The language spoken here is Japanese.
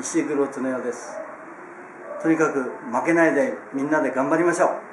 石黒恒夫です。とにかく負けないでみんなで頑張りましょう。